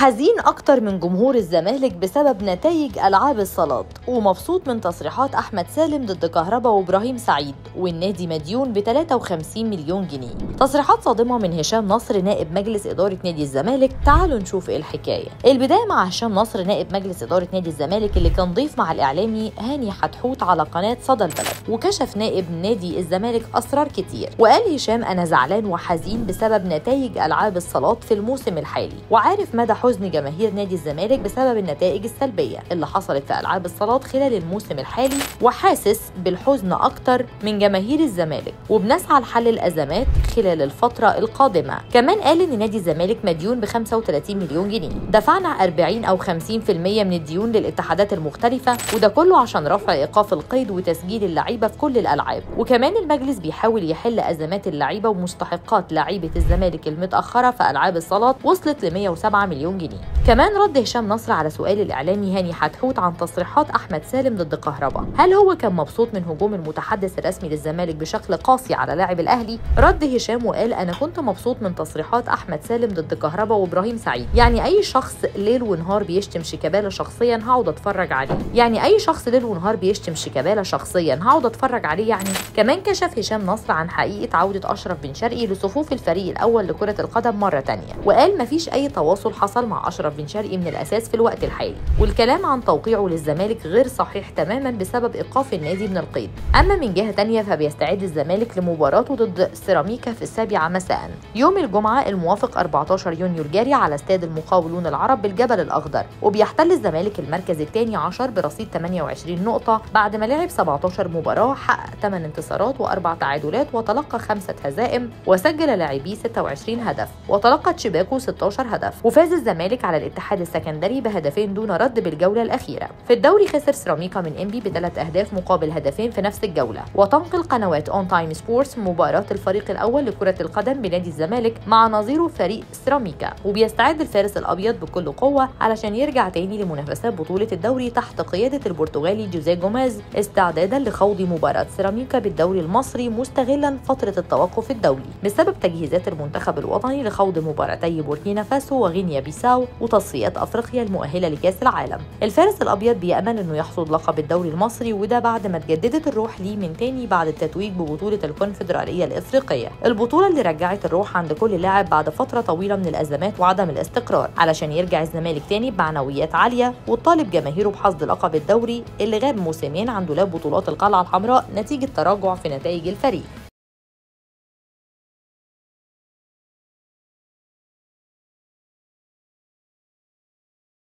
حزين أكتر من جمهور الزمالك بسبب نتائج ألعاب الصالات ومبسوط من تصريحات أحمد سالم ضد كهربا وإبراهيم سعيد والنادي مديون ب 53 مليون جنيه. تصريحات صادمة من هشام نصر نائب مجلس إدارة نادي الزمالك. تعالوا نشوف إيه الحكاية. البداية مع هشام نصر نائب مجلس إدارة نادي الزمالك اللي كان ضيف مع الإعلامي هاني حتحوت على قناة صدى البلد وكشف نائب نادي الزمالك أسرار كتير. وقال هشام أنا زعلان وحزين بسبب نتائج ألعاب الصالات في الموسم الحالي وعارف مدى حزن جماهير نادي الزمالك بسبب النتائج السلبية اللي حصلت في ألعاب الصالات خلال الموسم الحالي وحاسس بالحزن أكتر من جماهير الزمالك وبنسعى لحل الأزمات خلال الفترة القادمة. كمان قال إن نادي الزمالك مديون ب 35 مليون جنيه. دفعنا 40 أو 50% من الديون للاتحادات المختلفة وده كله عشان رفع إيقاف القيد وتسجيل اللعيبة في كل الألعاب. وكمان المجلس بيحاول يحل أزمات اللعيبة ومستحقات لعيبة الزمالك المتأخرة في ألعاب الصالات وصلت ل 107 مليون جنيه. كمان رد هشام نصر على سؤال الإعلامي هاني حتحوت عن تصريحات أحمد سالم ضد كهربا. هل هو كان مبسوط من هجوم المتحدث الرسمي للزمالك بشكل قاسي على لاعب الأهلي؟ رد هشام وقال أنا كنت مبسوط من تصريحات أحمد سالم ضد كهربا وإبراهيم سعيد. يعني أي شخص ليل ونهار بيشتم شيكابالا شخصيا هقعد أتفرج عليه. يعني أي شخص ليل ونهار بيشتم شيكابالا شخصيا هقعد أتفرج عليه يعني. كمان كشف هشام نصر عن حقيقة عودة أشرف بن شرقي لصفوف الفريق الأول لكرة القدم مرة تانية. وقال مفيش أي تواصل حصل مع أشرف بن شرقي من الأساس في الوقت الحالي. والكلام عن توقيعه للزمالك غير صحيح تماما بسبب إيقاف النادي من القيد. أما من جهة تانية فبيستعد الزمالك لمباراته ضد سيراميكا في السابعة مساء. يوم الجمعة الموافق 14 يونيو الجاري على استاد المقاولون العرب بالجبل الأخضر. وبيحتل الزمالك المركز الثاني عشر برصيد 28 نقطة بعد ما لعب 17 مباراة حقق 8 انتصارات وأربع تعادلات وتلقى خمسة هزائم وسجل لاعبيه 26 هدف وتلقى تشيباكو 16 هدف. وفاز الزمالك على الاتحاد السكندري بهدفين دون رد بالجولة الأخيرة. في الدوري خسر سيراميكا من إنبي بثلاث أهداف مقابل هدفين في نفس الجولة. وتنقل قنوات اون تايم سبورتس مباراة الفريق الأول لكرة القدم بنادي الزمالك مع نظيره فريق سيراميكا. وبيستعد الفارس الأبيض بكل قوة علشان يرجع تاني لمنافسات بطولة الدوري تحت قيادة البرتغالي جوزيه جوميز استعدادا لخوض مباراة سيراميكا بالدوري المصري مستغلا فترة التوقف الدولي. بسبب تجهيزات المنتخب الوطني لخوض مباراتي بوركينا فاسو وغينيا بيساو. وتصفيات أفريقيا المؤهلة لكأس العالم. الفارس الأبيض بيأمل أنه يحصد لقب الدوري المصري وده بعد ما اتجددت الروح ليه من تاني بعد التتويج ببطولة الكونفدرالية الإفريقية. البطولة اللي رجعت الروح عند كل لاعب بعد فترة طويلة من الأزمات وعدم الاستقرار علشان يرجع الزمالك تاني بمعنويات عالية وطالب جماهيره بحصد لقب الدوري اللي غاب موسمين عن دولاب بطولات القلعة الحمراء نتيجة تراجع في نتائج الفريق.